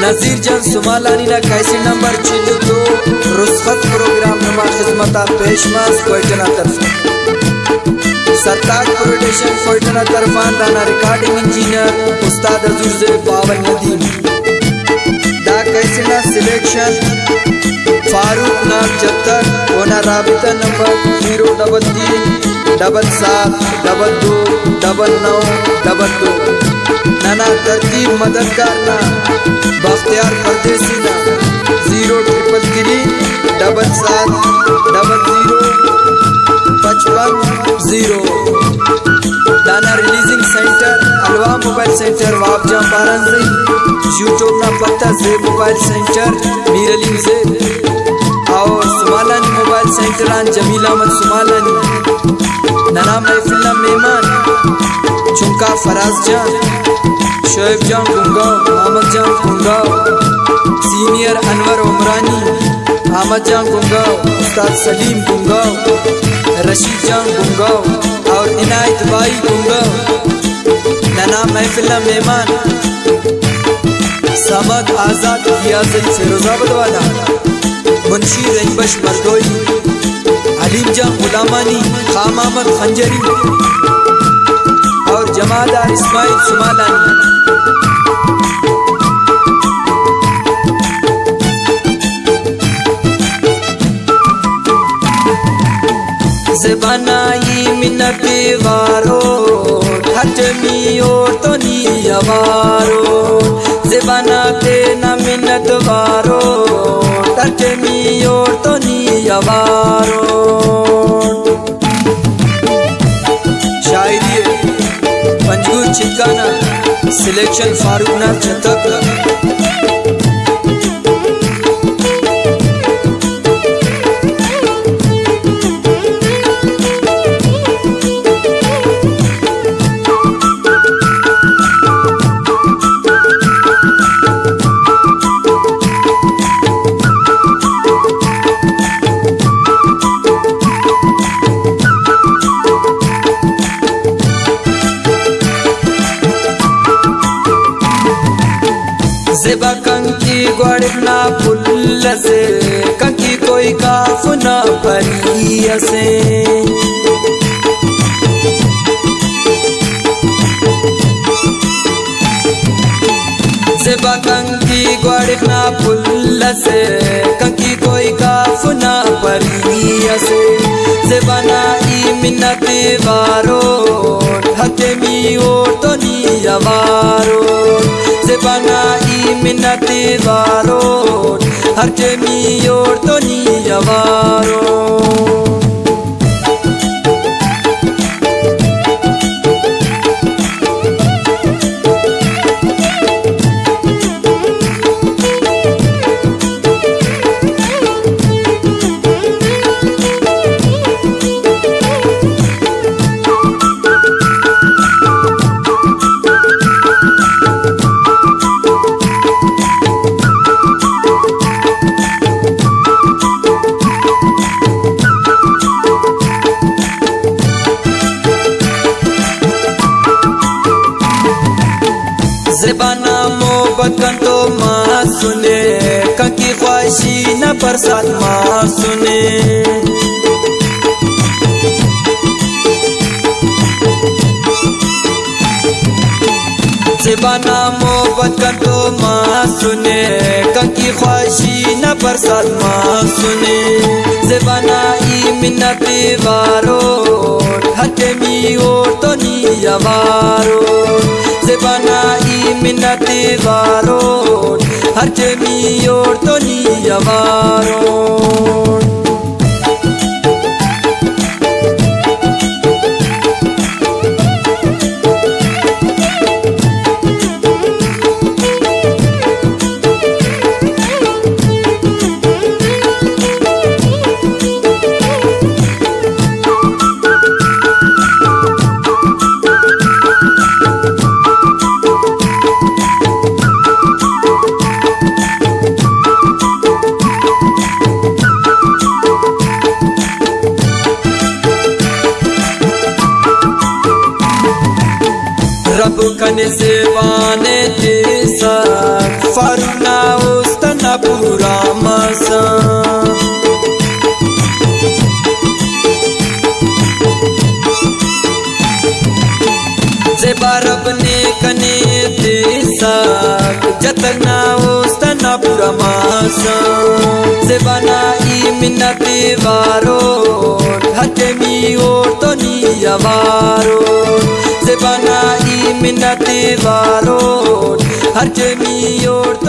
नजीर जन सुमालानी ना कैसे नंबर चिल्लू तो रुस्खत प्रोग्राम नमा खिदमत पेशमास कोयटना तरफ़ सरताज प्रोडक्शन कोयटना तरफान दाना रिकॉर्डिंग इंजीनियर उस्ताद अजूर से पावन नदीम दा कैसे ना सिलेक्शन फारूक नाग जत्तर ओना राबिता नंबर ज़ीरो डबल तीन डबल सात डबल दो डबल नौ डबल दो नाना तरतीब मदद करना। बख्तियार परदेसी ना ज़ीरो ट्रिपल थ्री डबल सात डबल ज़ीरो पचपन ज़ीरो दाना रिलीजिंग सेंटर अलवा मोबाइल सेंटर वापजा बारंजी यूट्यूब ना पत्ता से मोबाइल सेंटर मीरलिंग से। और सुमालानी मोबाइल सेंटर आन जमील अहमद सुमालानी। नना महफिल मेहमान चुमका फराज जान। शोएब जान गुंगाव अहमद जान गुंगाव सीनियर अनवर उमरानी, अहमद जान गुंगाव उस्ताद सलीम गुंगाव रशीद जान गुंगाव और इनायत बाई गुंगाव नना महफिल मेहमान समद आज़ाद रियाजत फिरोजाबाद वाला मुंशी रंबश मरदोई, हलीम जहाँ गुलामानी, खाम अहमद खंजरी। इस्माइल बनाई मिनट वारो हटमी और तो नी अवारो बनाते न मिनट वारो टटमी और तो नियवारो चिकाना सिलेक्शन फारूक ना छतक जेबा कंकी गड़ना फुल से कंकी कोई काफ न परिया से जेबा कंकी गड़ना फुल से कंकी कोई काफ न परिया से जेबना ई मिन्नत वारो हतमी ओ बनाई मिनत वारो नी तवारो बरसात माँ सुने जबाना मोहब्बत तो माँ सुने कंकी ख्वाहिशी न बरसात माँ सुने जबाना ई मिन्नत वारो हटमी और तो नियवारो। जबाना ई मिन्नत वारो हर जमी और तो नियवारो अपने सेवाने देसा फरना उस्तन पूरा मसा जे अपने कने देसा जतना न पूरा मसा जे बनाई मिन्नती वारो। हटे मी ओ तो नी आवाज़। ई मिन्नती वारो हटे मी और तो नी अवारो